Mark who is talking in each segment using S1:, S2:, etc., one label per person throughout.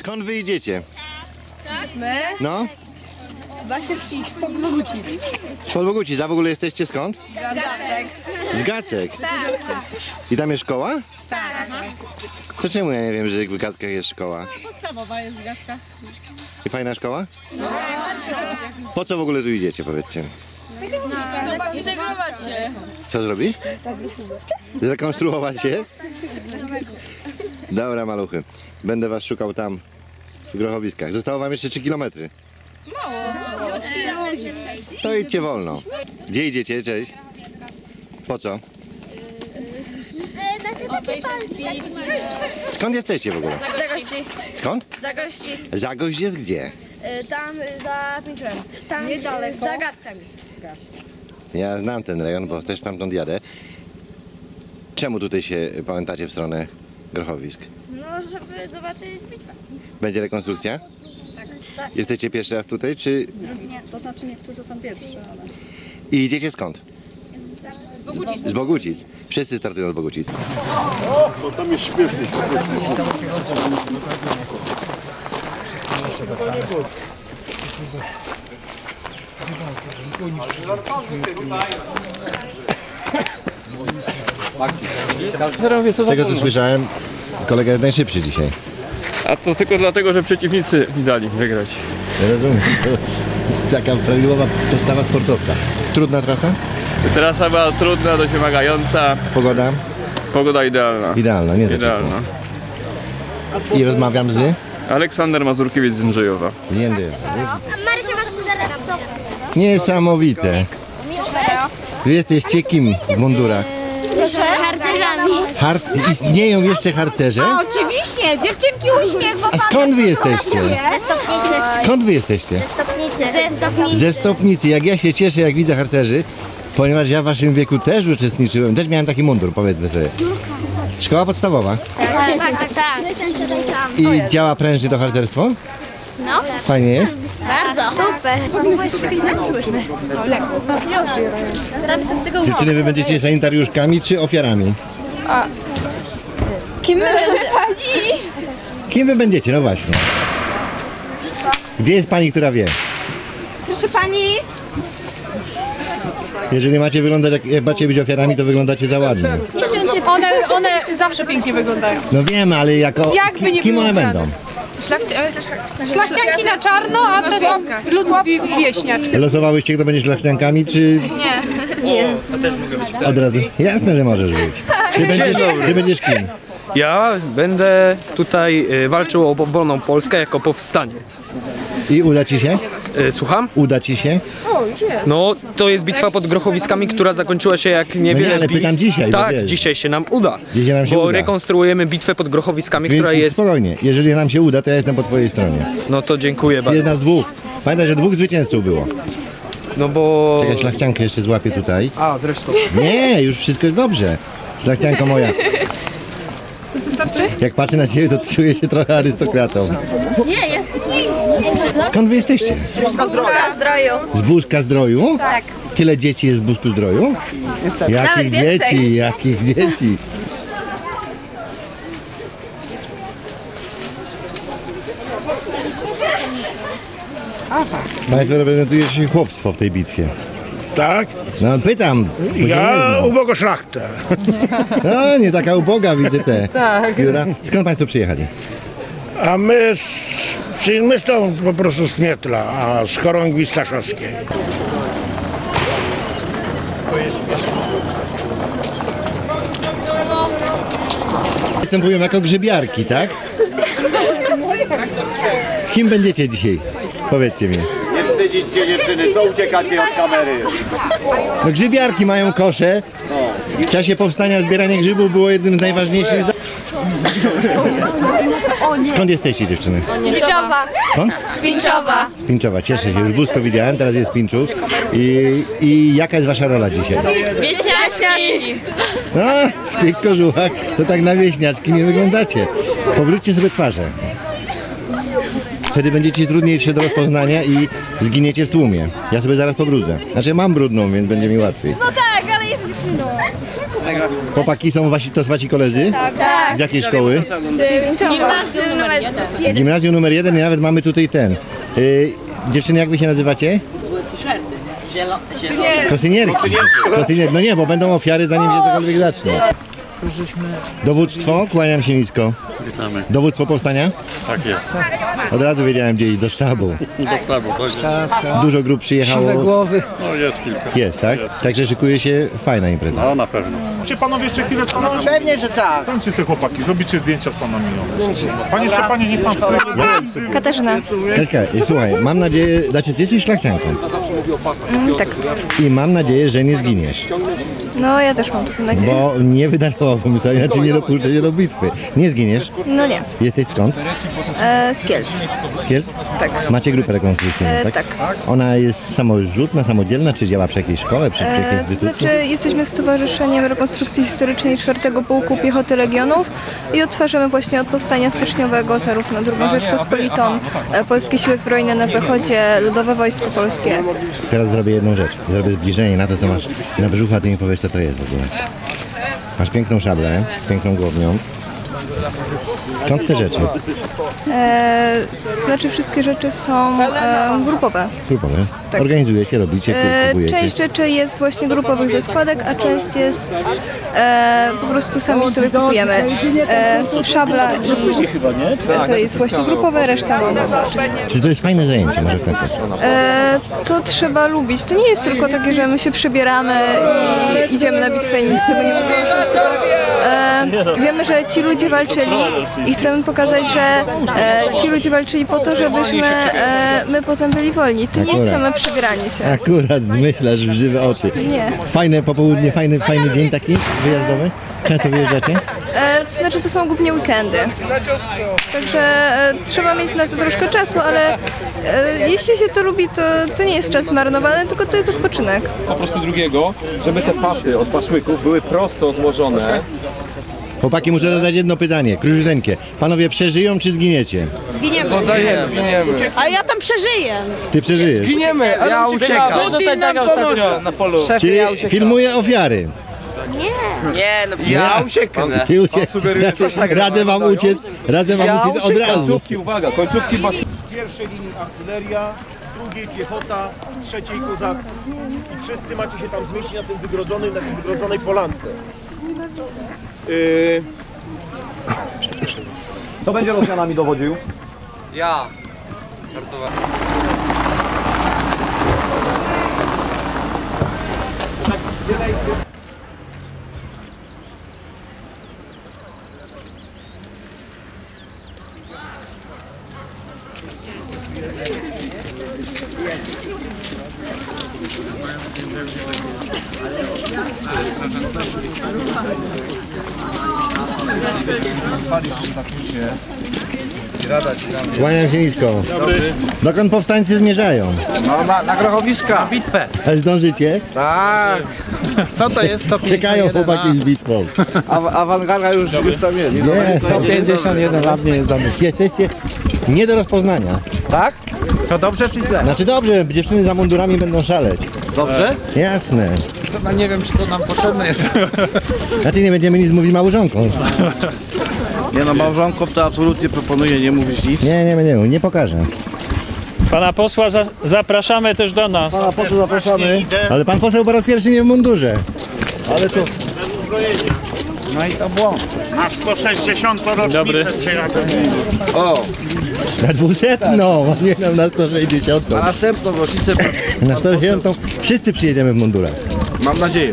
S1: Skąd wy idziecie?
S2: My?
S1: No?
S2: Właśnie z Podwogucic.
S1: Z Podwogucic, a w ogóle jesteście skąd?
S2: Gazek.
S1: Z Gacek? I tam jest szkoła? Tak. To czemu ja nie wiem, że w Gackach jest szkoła?
S2: Podstawowa jest Gazka.
S1: I fajna szkoła? Po co w ogóle tu idziecie, powiedzcie?
S3: Zintegrować się.
S1: Co zrobić? Zrekonstruować się? Dobra, maluchy. Będę was szukał tam w Grochowiskach. Zostało wam jeszcze 3 km. To idźcie wolno. Gdzie idziecie? Cześć. Po co? Skąd jesteście w ogóle?
S4: Zagości.
S1: Skąd?
S4: Zagości.
S1: Zagość jest gdzie?
S4: Y, Tam za Pińczurem. Tam
S2: Niedaleko.
S4: Za Gackami.
S1: Ja znam ten rejon, bo też stamtąd jadę. Czemu tutaj się pamiętacie w stronę Grochowisk?
S4: No, żeby zobaczyć bitwę.
S1: Będzie rekonstrukcja?
S4: Tak.
S1: Jesteście pierwszy raz tutaj, czy...
S2: Nie, to znaczy niektórzy są pierwsi, ale...
S1: I idziecie skąd? Z Bogucic. Z Bogucic. Wszyscy startują z Bogucic.
S5: Teraz co
S1: Z tego co słyszałem, kolega jest najszybszy dzisiaj.
S5: A to tylko dlatego, że przeciwnicy mi dali wygrać.
S1: Rozumiem. Taka prawidłowa postawa sportowca. Trudna trasa?
S5: Trasa była trudna, dość wymagająca,
S1: Pogoda?
S5: pogoda idealna.
S1: Idealna, nie
S5: Idealna.
S1: I rozmawiam z...
S5: Aleksander Mazurkiewicz z Jędrzejowa.
S4: Marysia, masz.
S1: Niesamowite. Wy jesteście kim w mundurach?
S4: Harcerzami.
S1: Har istnieją jeszcze harcerze?
S2: Oczywiście, dziewczynki uśmiech, bo
S1: A skąd wy jesteście?
S4: Ze stopnicy.
S1: Skąd wy jesteście?
S4: Stopnicy. Ze stopnicy.
S1: Ze Stopnicy. Jak ja się cieszę, jak widzę harcerzy, ponieważ ja w waszym wieku też uczestniczyłem, też miałem taki mundur, powiedzmy sobie. Szkoła podstawowa.
S4: Tak, tak, tak. tak.
S1: I działa prężnie to harcerstwo?
S4: No.
S1: Fajnie jest?
S4: Bardzo. Super. Tego
S1: Dziewczyny, wy będziecie sanitariuszkami czy ofiarami?
S4: Kim my będziemy?
S1: Kim wy będziecie? No właśnie. Gdzie jest pani, która wie?
S4: Proszę pani.
S1: Jeżeli macie wyglądać, jak- jak macie być ofiarami, to wyglądacie za ładnie.
S3: One, one zawsze pięknie wyglądają.
S1: No wiem, ale jako...
S3: Jakby nie
S1: kim one
S3: ubrane.
S1: Będą?
S3: Szlachcianki na czarno, a te są lud wi- wieśniaczki.
S1: Losowałyście, kto będzie szlachciankami, czy...
S3: Nie.
S1: Od razu. Jasne, że możesz być. Ty będziesz, ty będziesz kim?
S6: Ja będę tutaj e, walczył o wolną Polskę jako powstaniec.
S1: I uda ci się?
S6: E, Słucham?
S1: Uda ci się?
S6: No, to jest bitwa pod Grochowiskami, która zakończyła się jak niewiele
S1: No ale
S6: bit.
S1: pytam dzisiaj, bo
S6: Tak,
S1: wiesz.
S6: dzisiaj się nam uda.
S1: Dzisiaj nam się
S6: bo
S1: uda.
S6: rekonstruujemy bitwę pod Grochowiskami,
S1: Więc
S6: która jest...
S1: spokojnie. Jeżeli nam się uda, to ja jestem po twojej stronie.
S6: No to dziękuję bardzo.
S1: Jedna z dwóch. Pamiętaj, że dwóch zwycięzców było.
S6: No bo...
S1: Ja szlachciankę jeszcze złapię tutaj.
S6: A, zresztą.
S1: Nie, już wszystko jest dobrze. Szlachcianko moja. Jak patrzę na ciebie, to czuję się trochę arystokratą.
S4: Nie, jest.
S1: Skąd wy jesteście?
S4: Zdroju.
S1: Z Buzka Zdroju? Tak. Tyle dzieci jest w Buzku Zdroju? Jakich
S4: Nawet więcej.
S1: dzieci, jakich dzieci? Państwo reprezentujecie chłopstwo w tej bitwie.
S7: Tak?
S1: No pytam.
S7: Ja ubogo szlachtę.
S1: No, nie taka uboga widzę te. Tak. Skąd Państwo przyjechali?
S7: A my, z, czyli my stąd po prostu z Mietla, a z chorągwi Staszowskiej.
S1: Występują jako grzybiarki, tak? Kim będziecie dzisiaj? Powiedzcie mi.
S8: Nie wstydzić się dziewczyny, co uciekacie od kamery?
S1: No grzybiarki mają kosze. W czasie powstania zbieranie grzybów było jednym z najważniejszych. Skąd jesteście dziewczyny?
S4: Pinczowa.
S1: Skąd?
S4: Pinczowa.
S1: Z Pinczowa, cieszę się. Już Buzko widziałem, teraz jest Pinczu. I, I jaka jest wasza rola dzisiaj?
S4: Wieśniaczki.
S1: No, w tych kożuchach to tak na wieśniaczki nie wyglądacie. Powróćcie sobie twarze. Wtedy będziecie trudniejsze do rozpoznania i zginiecie w tłumie. Ja sobie zaraz pobrudzę. Znaczy mam brudną, więc będzie mi łatwiej.
S4: Tak, jest dziewczyną.
S1: Chłopaki są wasi, to wasi koledzy?
S4: Tak.
S1: Z jakiej szkoły?
S4: Gimnazjum numer
S1: Gimnazjum numer jeden i nawet mamy tutaj ten. Y, dziewczyny, jak wy się nazywacie? Kosynierki. Kosynierki. No nie, bo będą ofiary zanim się cokolwiek zacznie. Dowództwo, kłaniam się nisko.
S9: Witamy.
S1: Dowództwo powstania?
S9: Tak jest.
S1: Od razu wiedziałem gdzie iść, do sztabu.
S9: Do sztabu, tak?
S1: Dużo grup przyjechało.
S6: głowy.
S9: No jest kilka.
S1: Jest, tak? Także szykuje się fajna impreza.
S9: No na pewno.
S10: Czy panowie jeszcze chwilę z panami?
S8: Pewnie, że tak.
S10: Tańczy sobie chłopaki, zrobicie zdjęcia z panami. Panie Szczepanie, niech pan.
S2: Katarzyna.
S1: Kaśka, i słuchaj, mam nadzieję, znaczy ty jesteś szlachcianką.
S2: tak.
S1: I mam nadzieję, że nie zginiesz.
S2: No ja też mam taką nadzieję.
S1: Bo nie wydarowałbym sobie, znaczy nie dopuszczę się do bitwy. Nie zginiesz?
S2: No nie.
S1: Jesteś skąd?
S2: E, z Kielc.
S1: Z Kielc?
S2: Tak.
S1: Macie grupę rekonstrukcyjną,
S2: E,
S1: tak?
S2: tak.
S1: Ona jest samorzutna, samodzielna, czy działa przy jakiejś szkole, przy, przy jakiejś
S2: E, to znaczy jesteśmy Stowarzyszeniem Rekonstrukcji Historycznej 4 Pułku Piechoty Legionów i odtwarzamy właśnie od powstania styczniowego zarówno II Rzeczpospolitą, e, Polskie Siły Zbrojne na Zachodzie, Ludowe Wojsko Polskie.
S1: Teraz zrobię jedną rzecz. Zrobię zbliżenie na to, co masz na brzuchu, a ty mi powiesz, co to jest w ogóle. Masz piękną szablę, z piękną głownią. Skąd te rzeczy?
S2: E, to znaczy wszystkie rzeczy są e, grupowe.
S1: Grupowe.
S2: Tak.
S1: Organizujecie, robicie,
S2: E,
S1: kupujecie.
S2: część rzeczy jest właśnie grupowych ze składek, a część jest e, po prostu sami sobie kupujemy. E, szabla i e, to jest właśnie grupowe, reszta.
S1: Czy to jest fajne zajęcie, może tak?
S2: E, to trzeba lubić. To nie jest tylko takie, że my się przebieramy i idziemy na bitwę i nic z tego nie wygląda. E, wiemy, że ci ludzie walczyli i chcemy pokazać, że e, ci ludzie walczyli po to, żebyśmy e, my potem byli wolni. To nie jest
S1: Akurat.
S2: same się.
S1: Akurat zmyślasz w żywe oczy.
S2: Nie.
S1: Fajne popołudnie, fajny, fajny dzień taki wyjazdowy? Często wyjeżdżacie?
S2: E, to znaczy to są głównie weekendy. Także e, trzeba mieć na to troszkę czasu, ale e, jeśli się to lubi, to, to nie jest czas zmarnowany, tylko to jest odpoczynek.
S6: Po prostu drugiego, żeby te pasy od paszłyków były prosto złożone.
S1: Chłopaki, muszę zadać jedno pytanie, króciuteńkie. Panowie przeżyją czy zginiecie?
S4: Zginiemy.
S3: A ja tam przeżyję.
S1: Ty przeżyjesz.
S6: Zginiemy, ja uciekam.
S1: Czyli filmuję ofiary.
S8: Ja ucieknę.
S1: Ty ucie... znaczy, Radę wam uciec, radę wam uciec od razu.
S6: Końcówki, uwaga, końcówki masz.
S8: W pierwszej linii artyleria, w drugiej piechota, w trzeciej kozacy. I wszyscy macie się tam zmieścić na tym wygrodzonym, na tej wygrodzonej polance. Yy... Kto będzie Rosjanami dowodził?
S1: Kłaniam się nisko. Dokąd powstańcy zmierzają?
S8: No, na, na grochowiska. Bitwę.
S1: A zdążycie?
S8: Tak.
S6: Co to jest?
S1: Czekają chłopaki z bitwą.
S8: A, awangarda już, już tam jest.
S1: Nie,
S6: 151 lat nie jest dany.
S1: jesteście nie do rozpoznania.
S8: Tak? To dobrze czy źle?
S1: Znaczy dobrze, dziewczyny za mundurami będą szaleć.
S8: Dobrze?
S1: Jasne.
S6: No nie wiem, czy to nam potrzebne jest.
S1: Znaczy nie będziemy nic mówić małżonkom.
S8: Nie no, małżonkom to absolutnie proponuję nie mówić nic.
S1: Nie, nie będziemy, nie pokażę.
S5: Pana posła za, zapraszamy też do nas.
S1: Pana poseł zapraszamy. Ale pan poseł po raz pierwszy nie w mundurze. Ale to...
S8: No i to błąd.
S10: A 160 rocznicę przyjadę.
S8: O,
S1: Na 200, no, nie no, na 160.
S8: a następną rocznicę
S1: Na 160 wszyscy przyjedziemy w mundurach.
S8: mam nadzieję.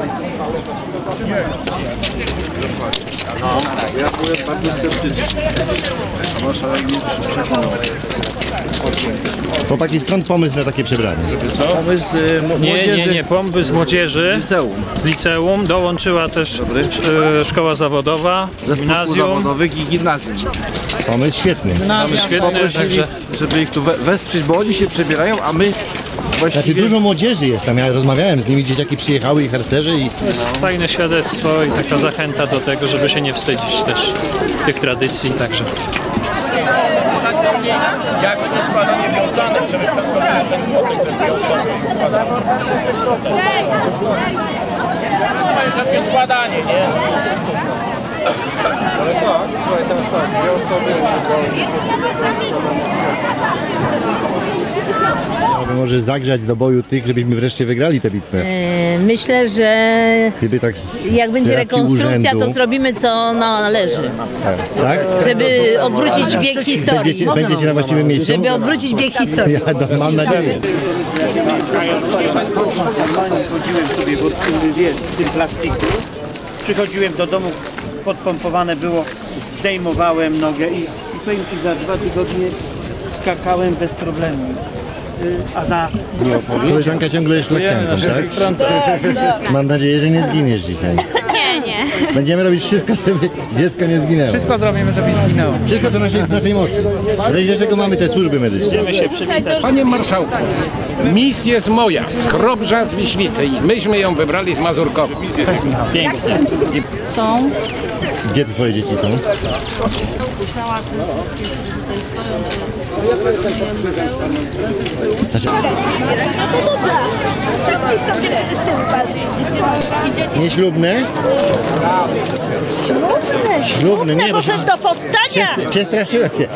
S11: poznawczy.
S9: Ja byłem bardzo sceptyczny. Wasza
S1: Chłopaki, skąd pomysł na takie przebranie?
S9: Pomysł y,
S11: Nie,
S9: młodzieży
S11: nie, nie, pomysł młodzieży,
S9: liceum.
S11: liceum, dołączyła też e, szkoła zawodowa,
S9: Zespół
S11: gimnazjum.
S9: zawodowych i gimnazjum.
S1: Pomysł świetny.
S11: Mamy świetne,
S9: Poprosili,
S11: także
S9: żeby ich tu we- wesprzeć, bo oni się przebierają, a my
S1: Znaczy
S9: właściwie...
S1: dużo młodzieży jest tam, ja rozmawiałem z nimi, dzieciaki przyjechały i harcerze i
S11: to jest fajne świadectwo i taka zachęta do tego, żeby się nie wstydzić też tych tradycji, także.
S1: aby może zagrzać do boju tych, żebyśmy wreszcie wygrali tę bitwę.
S12: E, Myślę, że
S1: Gdyby tak
S12: jak będzie rekonstrukcja, to
S1: urzędu-
S12: zrobimy co należy,
S1: tak?
S12: żeby odwrócić bieg historii.
S1: Będziecie, będziecie na właściwym miejscu?
S12: Żeby odwrócić bieg historii.
S1: Ja do, mam nadzieję.
S13: Normalnie chodziłem sobie w tym, wiesz, w tym plastiku. Przychodziłem do domu, podpompowane było, zdejmowałem nogę i, i powiem Ci, za dwa tygodnie skakałem bez problemu. Y, A na
S1: Koleżanka ciągle jest lekcjanką, tak? Mam nadzieję, że nie zginiesz dzisiaj. Będziemy robić wszystko, żeby dziecko nie zginęło. Wszystko
S6: zrobimy, żeby zginęło.
S1: Wszystko to naszej, naszej mocy. Ale dlaczego mamy te służby medyczne?
S14: Panie marszałku, mis jest moja, z Chrobrza z Wiśnicy i myśmy ją wybrali z Mazurkowa.
S12: Są.
S1: Gdzie twoje dzieci są? Znaczy, nieślubne? Ślubne, nie, bo się
S12: do powstania!
S1: przestraszyłem się.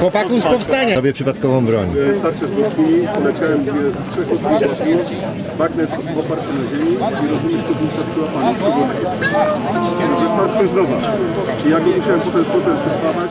S1: Chłopaków z powstania. Robię przypadkową broń.
S8: Starczy z Polski, poleciałem trzech zaszło, magnet oparł się na ziemi i rozumiesz, to był przed. Jest tak zdrowa. I jak go musiałem potem potem przespawać,